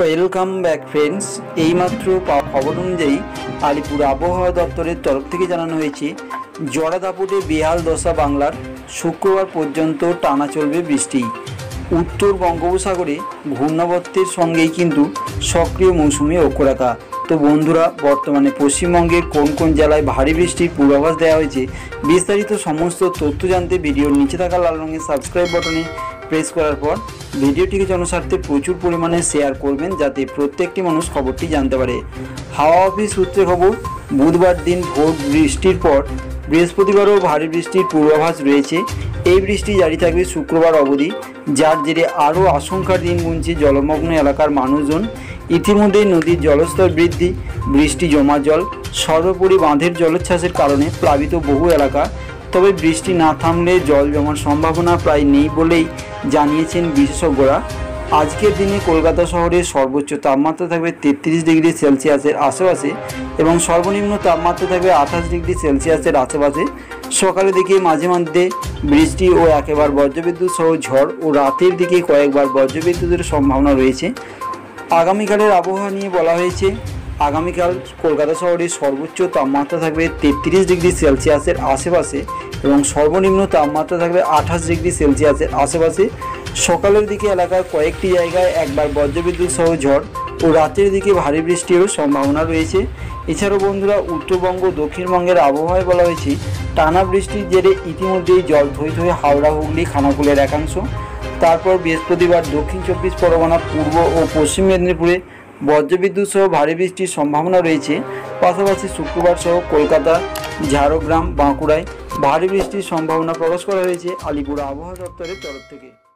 Welcome back friends এইমাত্র পাওয়া খবর অনুযায়ী আলিপুর আবহাওয়া দপ্তরের তরফ থেকে জানানো হয়েছে জড়া দাপুটে বেহাল দশা বাংলার শুক্রবার পর্যন্ত টানা চলবে বৃষ্টি। উত্তর বঙ্গোপসাগরে ঘূর্ণাবর্তের সঙ্গেই কিন্তু সক্রিয় মৌসুমি অক্ষরেখা। তো বন্ধুরা, বর্তমানে পশ্চিমবঙ্গের কোন কোন জেলায় ভারী বৃষ্টির পূর্বাভাস দেওয়া হয়েছে, বিস্তারিত সমস্ত তথ্য জানতে ভিডিওর নিচে থাকা লাল রঙের সাবস্ক্রাইব বাটনে প্রেস করার পর ভিডিওটিকে জনস্বার্থে প্রচুর পরিমাণে শেয়ার করবেন যাতে প্রত্যেকটি মানুষ খবরটি জানতে পারে। হাওয়া অফিস সূত্রে খবর, বুধবার দিন ভোর বৃষ্টির পর বৃহস্পতিবারও ভারী বৃষ্টির পূর্বাভাস রয়েছে। এই বৃষ্টি জারি থাকবে শুক্রবার অবধি, যার জেরে আরও আশঙ্কার দিন গুনছে জলমগ্ন এলাকার মানুষজন। ইতিমধ্যেই নদীর জলস্তর বৃদ্ধি, বৃষ্টি জমা জল, সর্বোপরি বাঁধের জলোচ্ছ্বাসের কারণে প্লাবিত বহু এলাকা তবে বৃষ্টি না থামলে জল জমার সম্ভাবনা প্রায় নেই বলেই জানিয়েছেন বিশেষজ্ঞরা। আজকের দিনে কলকাতা শহরের সর্বোচ্চ তাপমাত্রা থাকবে তেত্রিশ ডিগ্রি সেলসিয়াসের আশেপাশে এবং সর্বনিম্ন তাপমাত্রা থাকবে আঠাশ ডিগ্রি সেলসিয়াসের আশেপাশে। সকালের দিকে মাঝে মধ্যে বৃষ্টি ও একেবার বজ্রবিদ্যুৎ সহ ঝড় ও রাতের দিকে কয়েকবার বজ্রবিদ্যুতের সম্ভাবনা রয়েছে। আগামীকালের আবহাওয়া নিয়ে বলা হয়েছে আগামীকাল কলকাতা শহরের সর্বোচ্চ তাপমাত্রা থাকবে তেত্রিশ ডিগ্রি সেলসিয়াসের আশেপাশে এবং সর্বনিম্ন তাপমাত্রা থাকবে আঠাশ ডিগ্রি সেলসিয়াসের আশেপাশে। সকালের দিকে এলাকার কয়েকটি জায়গায় একবার বজ্রবিদ্যুৎ সহ ঝড় ও রাতের দিকে ভারী বৃষ্টিরও সম্ভাবনা রয়েছে। এছাড়াও বন্ধুরা, উত্তরবঙ্গ দক্ষিণবঙ্গের আবহাওয়ায় বলা হয়েছে, টানা বৃষ্টির জেরে ইতিমধ্যেই জল থই থই হাওড়া, হুগলি, খানাকুলের একাংশ। তারপর বৃহস্পতিবার দক্ষিণ চব্বিশ পরগনা, পূর্ব ও পশ্চিম মেদিনীপুরে বজ্রবিদ্যুৎ সহ ভারী বৃষ্টির সম্ভাবনা রয়েছে। পাশাপাশি শুক্রবার সহ কলকাতা, ঝাড়গ্রাম, বাঁকুড়ায় ভারী বৃষ্টির সম্ভাবনা প্রকাশ করা হয়েছে। আলিপুর আবহাওয়া দপ্তরের তরফ থেকে।